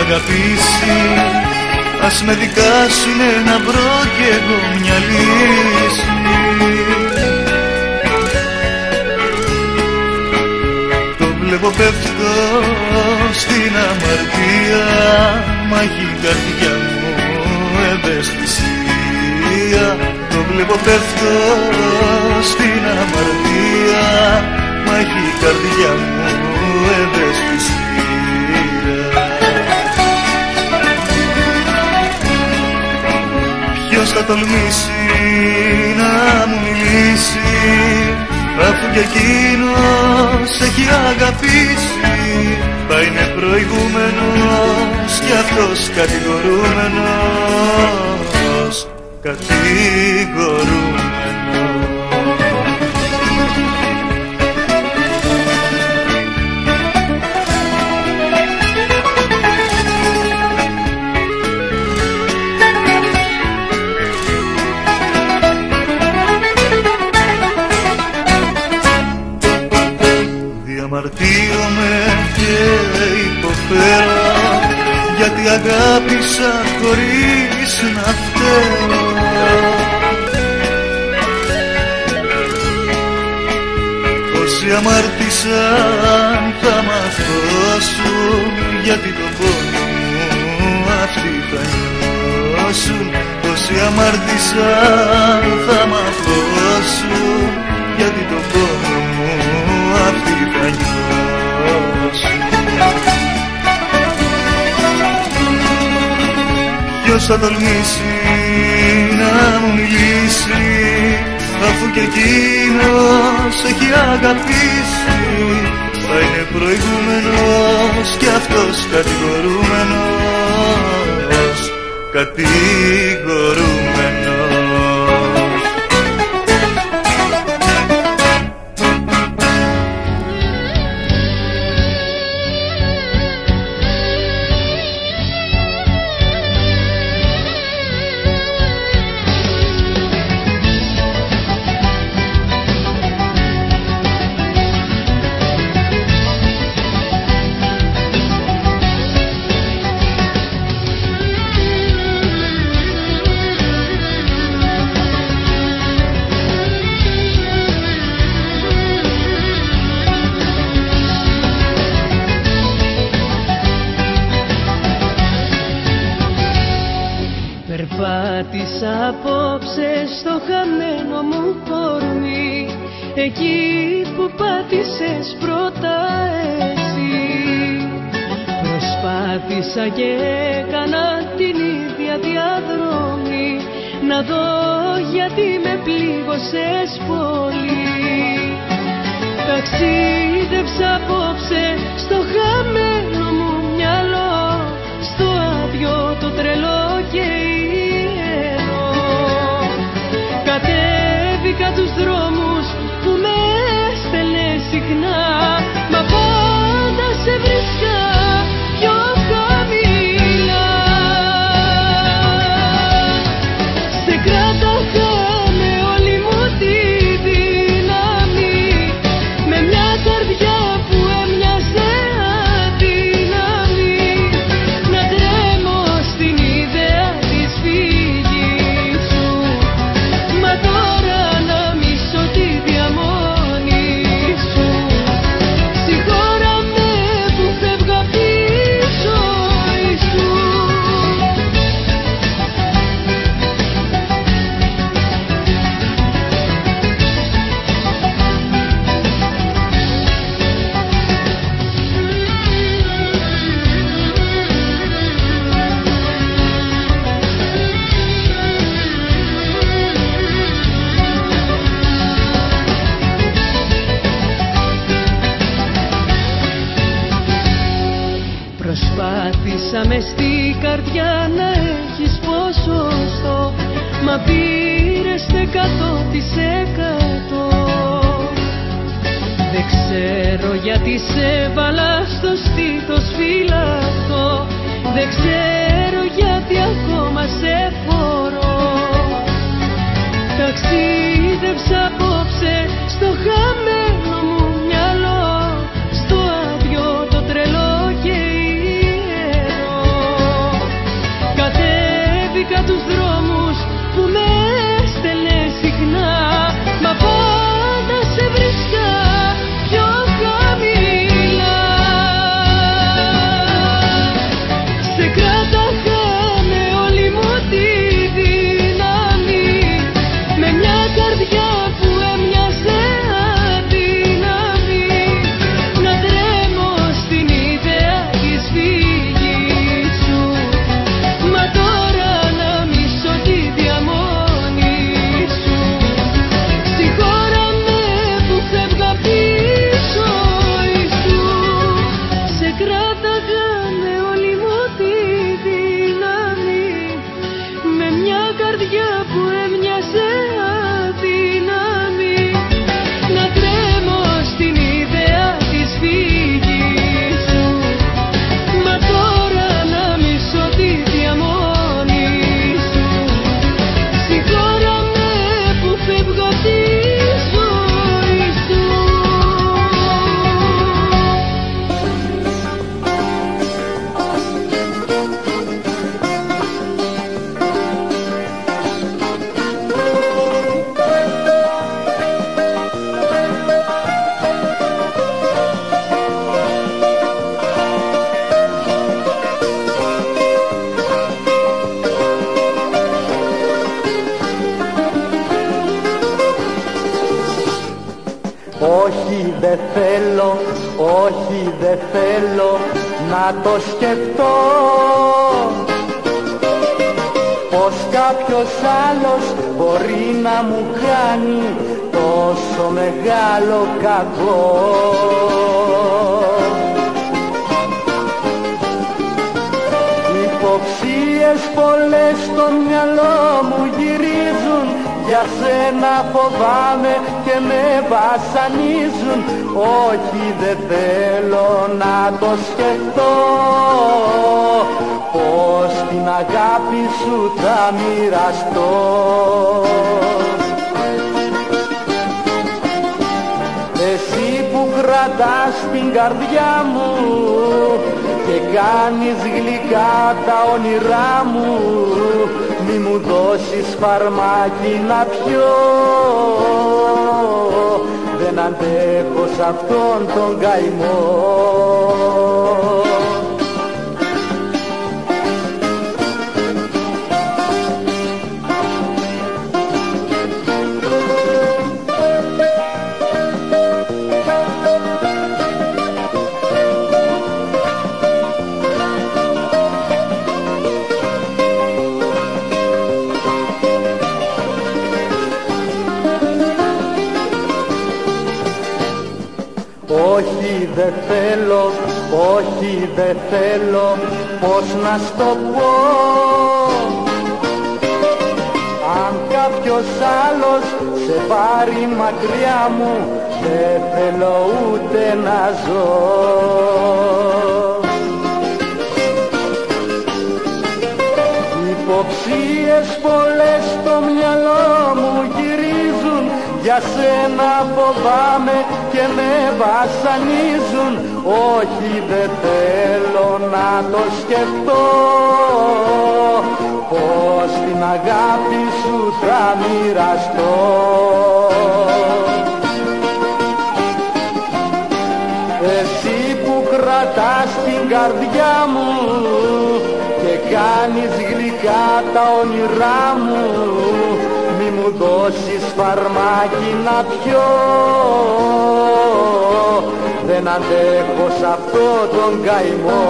αγαπήσει. Ας με δικάσουνε να βρω κι εγώ μια λύση. Το βλέπω πέφτω στην αμαρτία Μα έχει η καρδιά μου ευαισθησία. Το βλέπω πέφτω στην αμαρτία Μα έχει η καρδιά μου Ποιος θα τολμήσει να μου μιλήσει. Αφού κι εκείνος έχει αγαπήσει θα είναι προηγούμενος κι αυτός κατηγορούμενος. Κατηγορούμενος Διαμαρτύρομαι και υποφέρω γιατί αγάπησα χωρίς να φταίω. Όσοι αμάρτησαν θα μ' αφρώσουν γιατί το πόνο μου αυτοί θα νιώσουν. Όσοι αμάρτησαν Ποιος θα τολμήσει να μου μιλήσει αφού και εκείνος έχει αγαπήσει. Θα είναι προηγούμενος και αυτός κατηγορούμενος κατηγορούμενος απόψε στο χαμένο μου κορμί Εκεί που πάτησες πρώτα εσύ. Προσπάθησα και έκανα την ίδια διαδρομή Να δω γιατί με πλήγωσες πολύ. Ταξίδεψα απόψε στο χαμένο Προσπάθησα μες στη καρδιά να έχεις ποσοστό Μα πήρες εκατό της εκατό. Δεν ξέρω γιατί σε βάλα στο στήθος φυλακτό. Δεν ξέρω όχι δεν θέλω, όχι δεν θέλω να το σκεφτώ. Πως κάποιος άλλος μπορεί να μου κάνει τόσο μεγάλο κακό. Υποψίες πολλές στο μυαλό μου γυρίζουν για σένα φοβάμαι και με βασανίζουν. Όχι δεν θέλω να το σκεφτώ. Πως την αγάπη σου θα μοιραστώ. Εσύ που κρατάς την καρδιά μου και κάνεις γλυκά τα όνειρά μου μη μου δώσεις φαρμάκι να πιω. Δεν αντέχω σ' αυτόν τον καημό Όχι δεν θέλω, όχι δεν θέλω, πώς να στο πω. Αν κάποιος άλλος σε πάρει μακριά μου, δεν θέλω ούτε να ζω φοβάμαι και με βασανίζουν. Όχι δεν θέλω να το σκεφτώ. Πως την αγάπη σου θα μοιραστώ. Εσύ που κρατάς την καρδιά μου και κάνεις γλυκά τα όνειρά μου μη μου δώσεις φαρμάκι να πιω. Δεν αντέχω σ' αυτό τον καημό